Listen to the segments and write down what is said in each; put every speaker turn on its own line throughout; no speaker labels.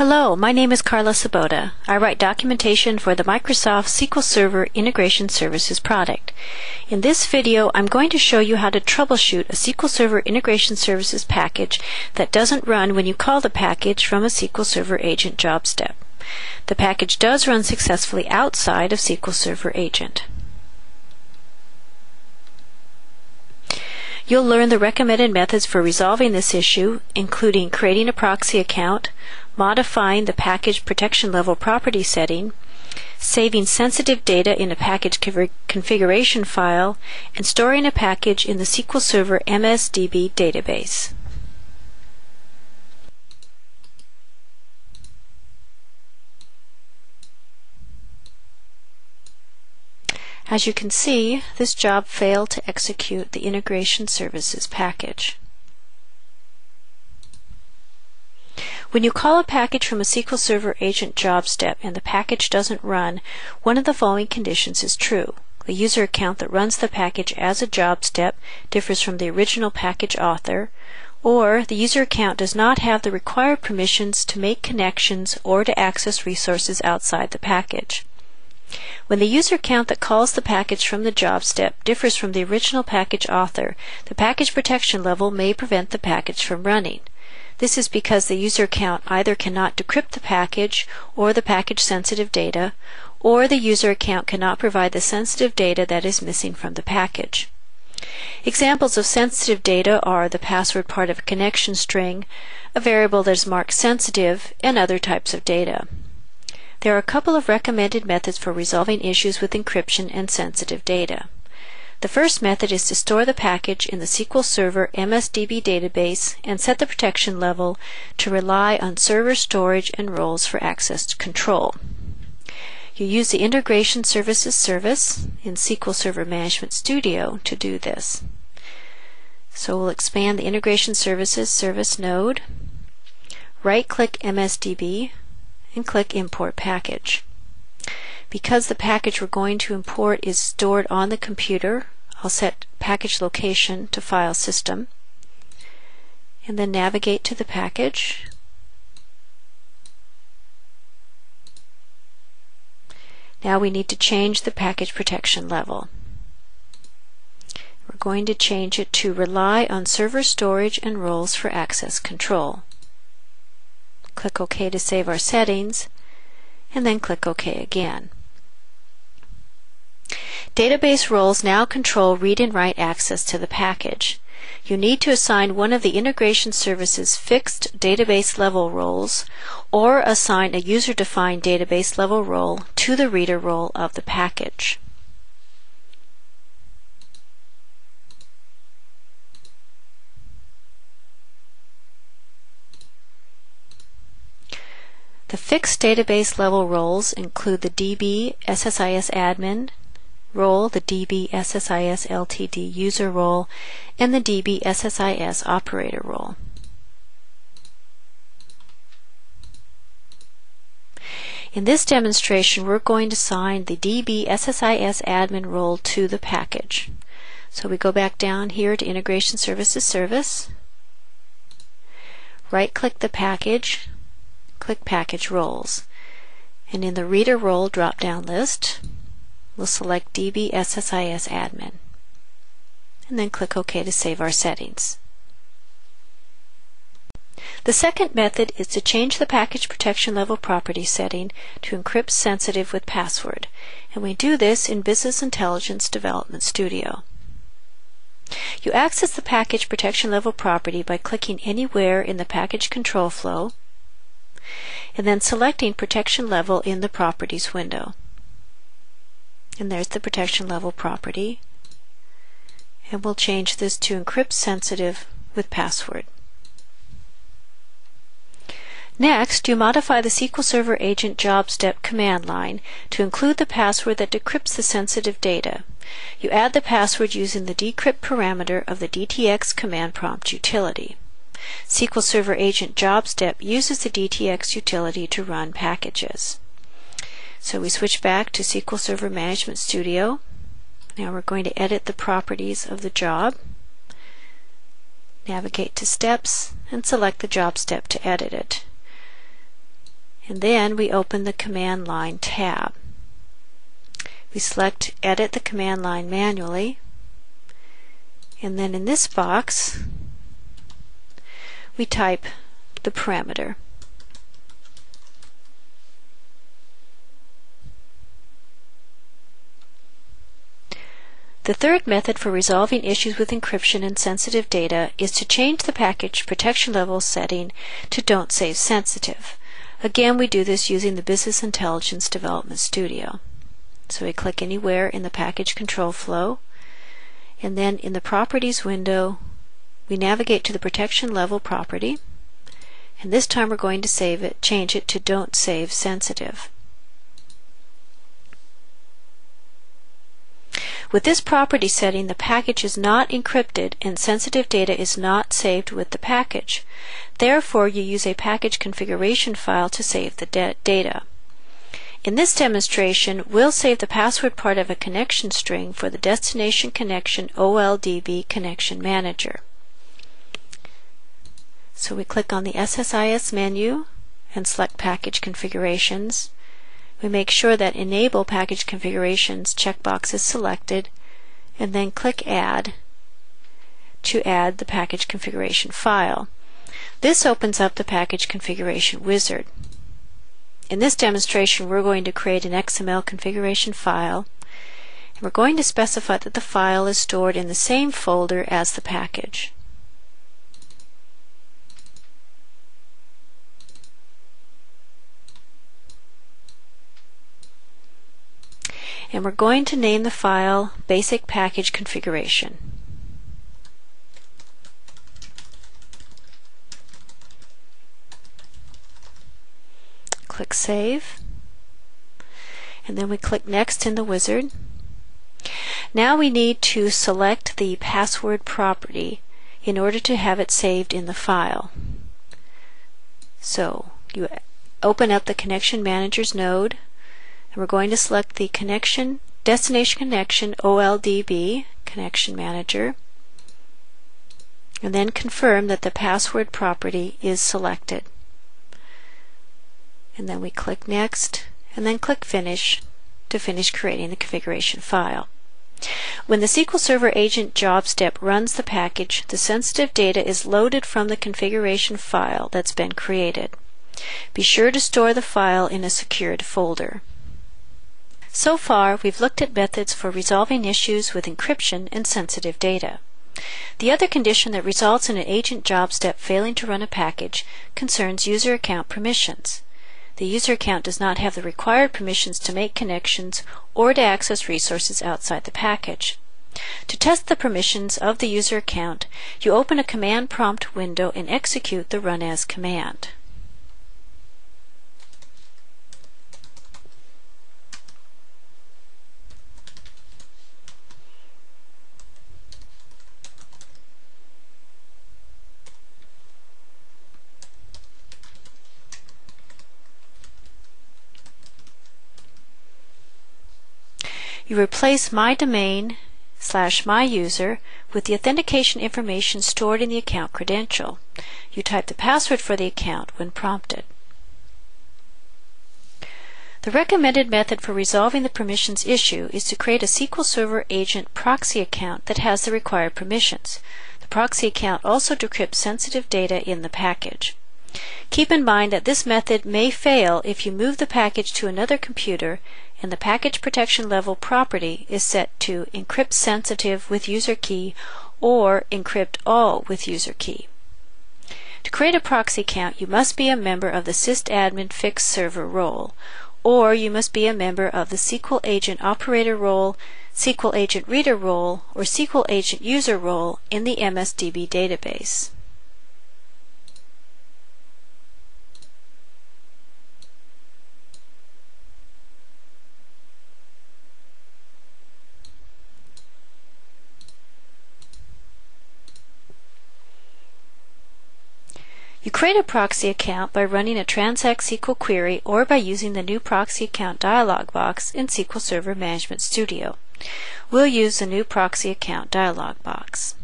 Hello, my name is Carla Sabota. I write documentation for the Microsoft SQL Server Integration Services product. In this video, I'm going to show you how to troubleshoot a SQL Server Integration Services package that doesn't run when you call the package from a SQL Server Agent job step. The package does run successfully outside of SQL Server Agent. You'll learn the recommended methods for resolving this issue, including creating a proxy account, modifying the package protection level property setting, saving sensitive data in a package configuration file, and storing a package in the SQL Server MSDB database. As you can see, this job failed to execute the Integration Services package. When you call a package from a SQL Server agent job step and the package doesn't run, one of the following conditions is true. The user account that runs the package as a job step differs from the original package author, or the user account does not have the required permissions to make connections or to access resources outside the package. When the user account that calls the package from the job step differs from the original package author, the package protection level may prevent the package from running. This is because the user account either cannot decrypt the package or the package sensitive data, or the user account cannot provide the sensitive data that is missing from the package. Examples of sensitive data are the password part of a connection string, a variable that is marked sensitive, and other types of data. There are a couple of recommended methods for resolving issues with encryption and sensitive data. The first method is to store the package in the SQL Server MSDB database and set the protection level to rely on server storage and roles for access control. You use the Integration Services service in SQL Server Management Studio to do this. So we'll expand the Integration Services service node, right-click MSDB, and click Import Package. Because the package we're going to import is stored on the computer, I'll set package location to file system and then navigate to the package. Now we need to change the package protection level. We're going to change it to rely on server storage and roles for access control click OK to save our settings, and then click OK again. Database roles now control read and write access to the package. You need to assign one of the integration services fixed database level roles or assign a user-defined database level role to the reader role of the package. The fixed database level roles include the DB SSIS admin role, the DB SSIS LTD user role, and the DBSSIS operator role. In this demonstration, we're going to assign the DB SSIS admin role to the package. So we go back down here to Integration Services Service, right-click the package, click Package Roles. And in the Reader Role drop-down list, we'll select DB SSIS Admin. And then click OK to save our settings. The second method is to change the package protection level property setting to encrypt sensitive with password, and we do this in Business Intelligence Development Studio. You access the package protection level property by clicking anywhere in the package control flow and then selecting protection level in the properties window. And there's the protection level property. And we'll change this to encrypt sensitive with password. Next, you modify the SQL Server Agent job step command line to include the password that decrypts the sensitive data. You add the password using the decrypt parameter of the DTExec command prompt utility. SQL Server Agent job step uses the DTExec utility to run packages. So we switch back to SQL Server Management Studio. Now we're going to edit the properties of the job. Navigate to Steps and select the job step to edit it. And then we open the Command Line tab. We select Edit the command line manually. And then in this box, we type the parameter. The third method for resolving issues with encryption and sensitive data is to change the package protection level setting to Don't Save Sensitive. Again, we do this using the Business Intelligence Development Studio. So we click anywhere in the package control flow, and then in the Properties window, we navigate to the Protection Level property, and this time we're going to save it, change it to Don't Save Sensitive. With this property setting, the package is not encrypted and sensitive data is not saved with the package. Therefore, you use a package configuration file to save the data. In this demonstration, we'll save the password part of a connection string for the Destination Connection OLE DB Connection Manager. So we click on the SSIS menu and select Package Configurations. We make sure that Enable Package Configurations checkbox is selected and then click Add to add the package configuration file. This opens up the package configuration wizard. In this demonstration we're going to create an XML configuration file and we're going to specify that the file is stored in the same folder as the package. And we're going to name the file Basic Package Configuration. Click Save, and then we click Next in the wizard. Now we need to select the password property in order to have it saved in the file. So you open up the Connection Managers node and we're going to select the connection destination connection OLE DB connection manager and then confirm that the password property is selected. And then we click next and then click finish to finish creating the configuration file. When the SQL Server agent job step runs the package, the sensitive data is loaded from the configuration file that's been created. Be sure to store the file in a secured folder. So far, we've looked at methods for resolving issues with encryption and sensitive data. The other condition that results in an agent job step failing to run a package concerns user account permissions. The user account does not have the required permissions to make connections or to access resources outside the package. To test the permissions of the user account, you open a command prompt window and execute the run as command. You replace my domain slash my user with the authentication information stored in the account credential. You type the password for the account when prompted. The recommended method for resolving the permissions issue is to create a SQL Server agent proxy account that has the required permissions. The proxy account also decrypts sensitive data in the package. Keep in mind that this method may fail if you move the package to another computer and the package protection level property is set to encrypt sensitive with user key or encrypt all with user key. To create a proxy account, you must be a member of the sysadmin fixed server role, or you must be a member of the SQL agent operator role, SQL agent reader role, or SQL agent user role in the MSDB database. You create a proxy account by running a Transact SQL query or by using the new proxy account dialog box in SQL Server Management Studio. We'll use the new proxy account dialog box.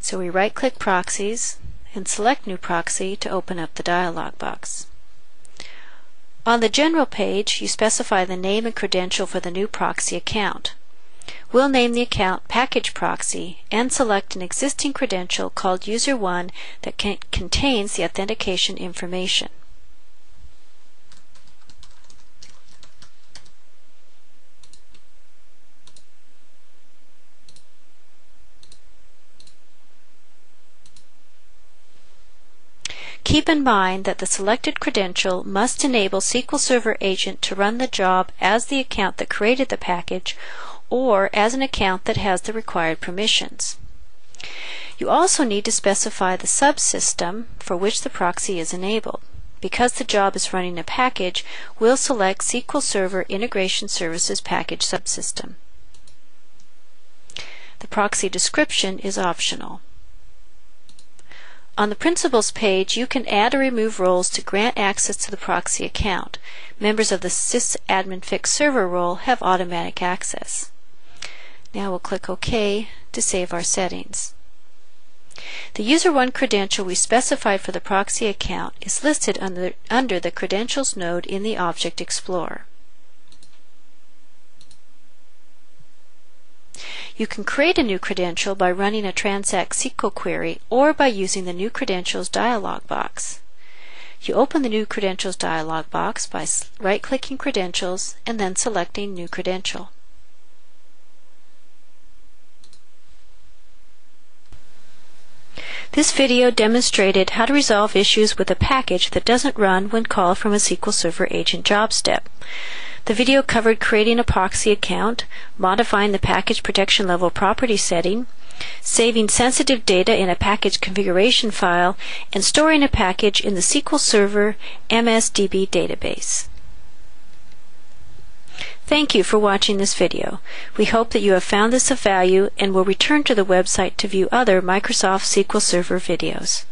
So we right-click Proxies and select New Proxy to open up the dialog box. On the General page, you specify the name and credential for the new proxy account. We'll name the account Package Proxy and select an existing credential called User1 that contains the authentication information. Keep in mind that the selected credential must enable SQL Server Agent to run the job as the account that created the package or as an account that has the required permissions. You also need to specify the subsystem for which the proxy is enabled. Because the job is running a package, we'll select SQL Server Integration Services Package Subsystem. The proxy description is optional. On the Principals page, you can add or remove roles to grant access to the proxy account. Members of the sysadmin fixed server role have automatic access. Now we'll click OK to save our settings. The User1 credential we specified for the proxy account is listed under, under the Credentials node in the Object Explorer. You can create a new credential by running a Transact SQL query or by using the New Credentials dialog box. You open the New Credentials dialog box by right-clicking Credentials and then selecting New Credential. This video demonstrated how to resolve issues with a package that doesn't run when called from a SQL Server Agent job step. The video covered creating a proxy account, modifying the package protection level property setting, saving sensitive data in a package configuration file, and storing a package in the SQL Server MSDB database. Thank you for watching this video. We hope that you have found this of value and will return to the website to view other Microsoft SQL Server videos.